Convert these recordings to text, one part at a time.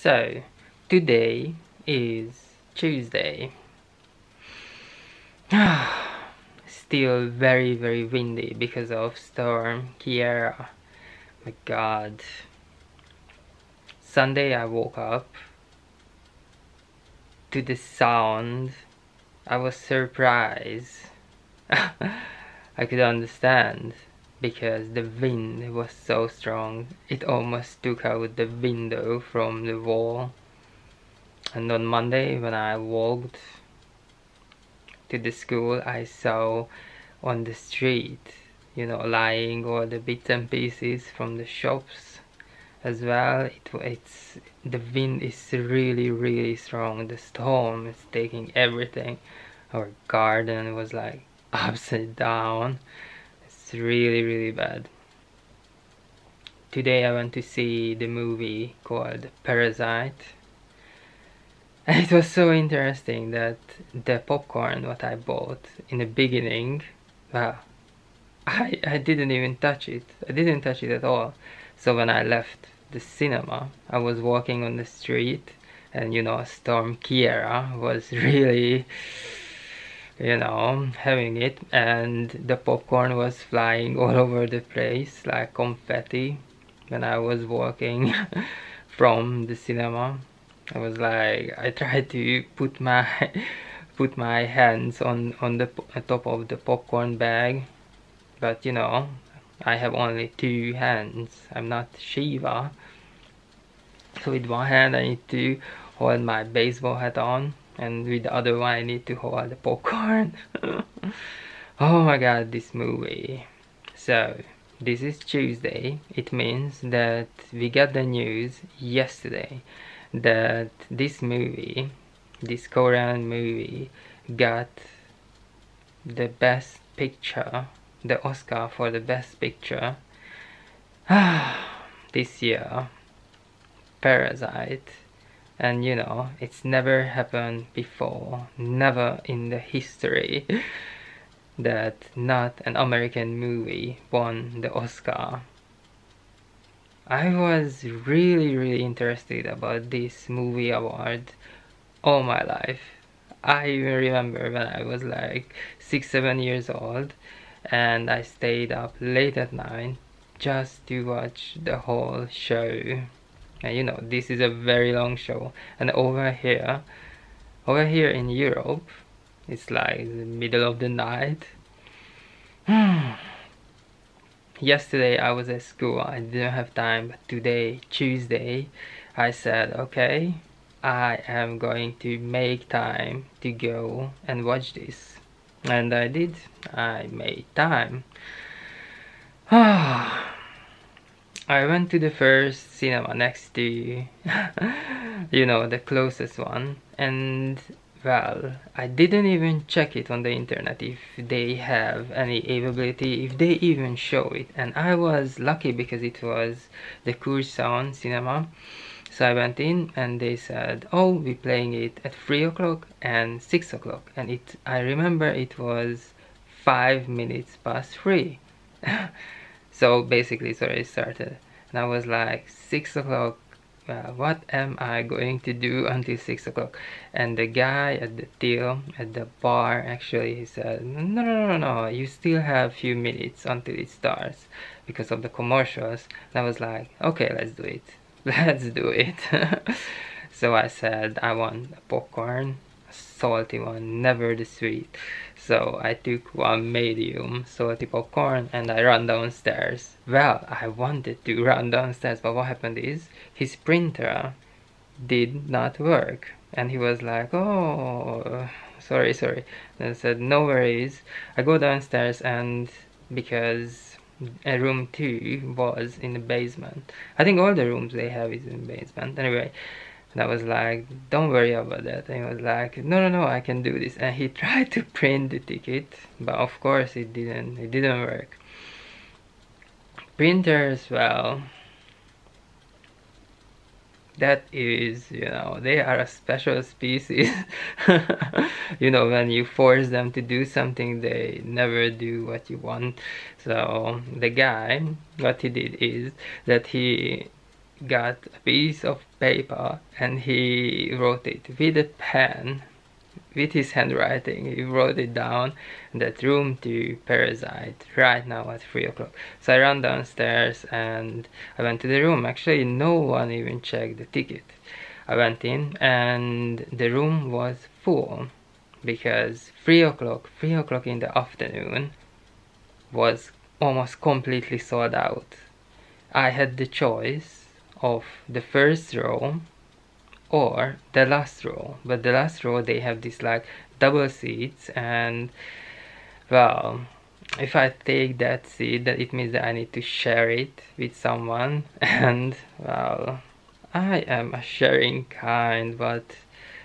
So, today is Tuesday. Still very, very windy because of Storm Ciara. My god. Sunday I woke up to the sound. I was surprised. I could understand because the wind was so strong. It almost took out the window from the wall. And on Monday when I walked to the school I saw on the street you know lying all the bits and pieces from the shops as well. It, it's the wind is really really strong. The storm is taking everything. Our garden was like upside down it's really really bad. Today I went to see the movie called Parasite. And it was so interesting that the popcorn what I bought in the beginning well I, I didn't even touch it. I didn't touch it at all. So when I left the cinema I was walking on the street and you know Storm Ciara was really you know having it. And the popcorn was flying all over the place like confetti when I was walking from the cinema. I was like I tried to put my put my hands on on the uh, top of the popcorn bag. But you know I have only two hands. I'm not Shiva. So with one hand I need to hold my baseball hat on and with the other one I need to hold the popcorn. Oh my god this movie. So this is Tuesday. It means that we got the news yesterday that this movie this Korean movie got the best picture the Oscar for the best picture this year. Parasite and you know it's never happened before never in the history that not an American movie won the Oscar. I was really really interested about this movie award all my life. I even remember when I was like six seven years old and I stayed up late at night just to watch the whole show and you know this is a very long show. And over here over here in Europe it's like the middle of the night. Yesterday I was at school. I didn't have time but today Tuesday I said okay I am going to make time to go and watch this. And I did. I made time. Ah I went to the first cinema next to, you know, the closest one, and well, I didn't even check it on the internet if they have any availability, if they even show it, and I was lucky because it was the Curzon cinema. So I went in and they said, oh, we're playing it at 3 o'clock and 6 o'clock. And it, I remember it was 5 minutes past 3. so basically sorry it started. And I was like six o'clock uh, what am I going to do until six o'clock? And the guy at the till at the bar actually he said no no no no you still have a few minutes until it starts because of the commercials. And I was like okay let's do it. Let's do it. So I said I want popcorn salty one never the sweet so I took one medium salty popcorn and I ran downstairs. Well, I wanted to run downstairs, but what happened is his printer did not work. And he was like, oh, sorry, sorry. And I said, no worries. I go downstairs and because a room 2 was in the basement. I think all the rooms they have is in the basement. Anyway, and I was like, don't worry about that. And he was like, no, no, no, I can do this. And he tried to print the ticket, but of course it didn't, it didn't work. Printers, well, that is, you know, they are a special species. you know, when you force them to do something, they never do what you want. So the guy, what he did is that he got a piece of paper and he wrote it with a pen with his handwriting. He wrote it down that room to parasite right now at 3 o'clock. So i ran downstairs and i went to the room. Actually no one even checked the ticket. I went in and the room was full because 3 o'clock 3 o'clock in the afternoon was almost completely sold out. I had the choice of the first row or the last row. But the last row they have this like double seats. And well if I take that seat that it means that I need to share it with someone. And well I am a sharing kind. But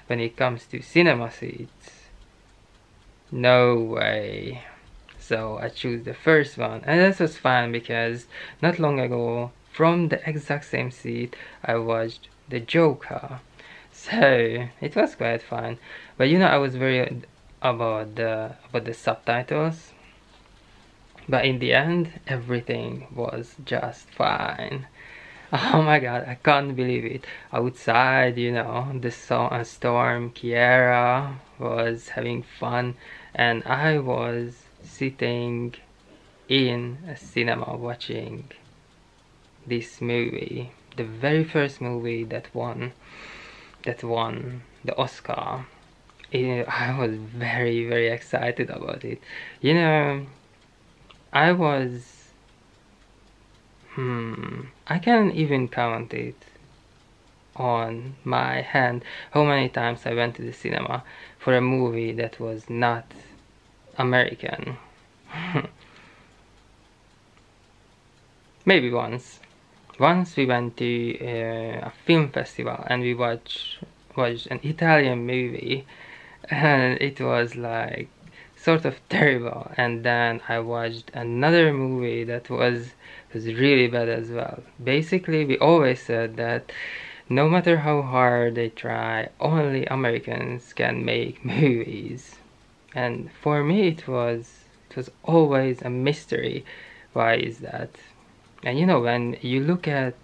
when it comes to cinema seats no way. So I choose the first one. And this was fun because not long ago from the exact same seat I watched the Joker. So it was quite fun. But you know I was very about the about the subtitles. But in the end everything was just fine. Oh my god I can't believe it. Outside you know the uh, storm Ciara was having fun. And I was sitting in a cinema watching this movie the very first movie that won that won the Oscar. It, I was very very excited about it. You know I was hmm I can't even count it on my hand how many times I went to the cinema for a movie that was not American. Maybe once once we went to uh, a film festival and we watched watched an Italian movie and it was like sort of terrible. And then I watched another movie that was was really bad as well. Basically we always said that no matter how hard they try only Americans can make movies. And for me it was it was always a mystery. Why is that and you know when you look at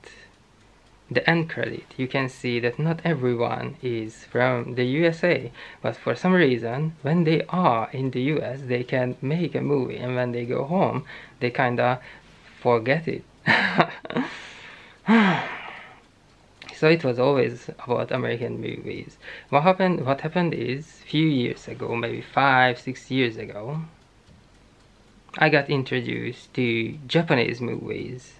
the end credit you can see that not everyone is from the USA but for some reason when they are in the US they can make a movie. And when they go home they kinda forget it. So it was always about American movies. What happened what happened is a few years ago maybe five six years ago I got introduced to Japanese movies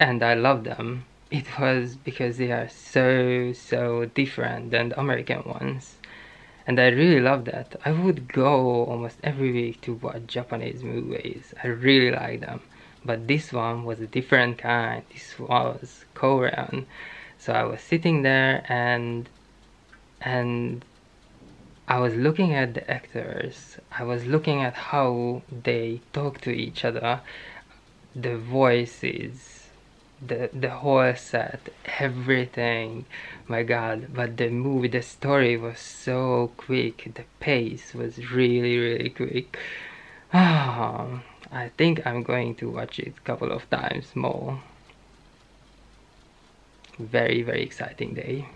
and I love them. It was because they are so, so different than the American ones. And I really love that. I would go almost every week to watch Japanese movies. I really like them. But this one was a different kind. This was Korean. So I was sitting there and and I was looking at the actors, I was looking at how they talk to each other, the voices, the the whole set, everything. My God! But the movie, the story was so quick. The pace was really, really quick. I think I'm going to watch it a couple of times more. Very, very exciting day.